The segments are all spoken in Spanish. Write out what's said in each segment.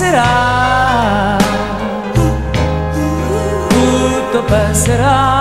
será? Puto será?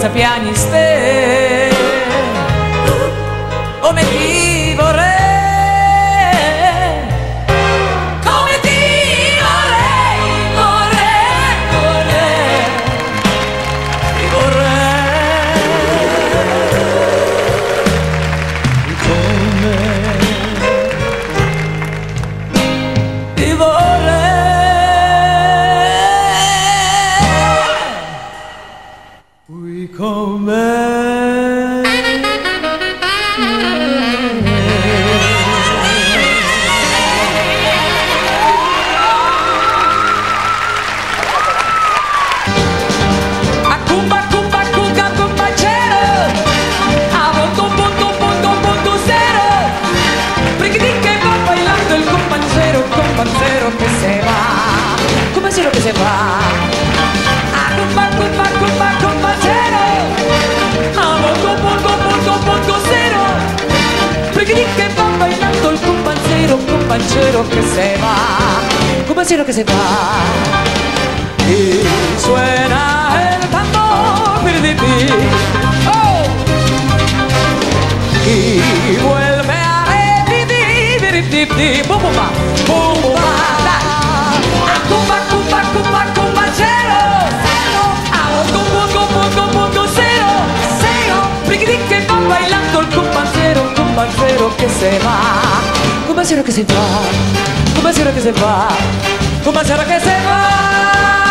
senza pianiste. O metti become man. Compañero que se va. Compañero que se va. Y suena el tambor. piripí. Oh. Y vuelve a repetir. piripí. Bum, bum, ba. Bum, bum, ba. Da. A cumpa, cumpa, cumpa, compañero. Amo, como, como, como, cosero. Pequeñín que va bailando el compañero, compañero que se va. Compañero que se va. Compañero que se va. Compañero que se va.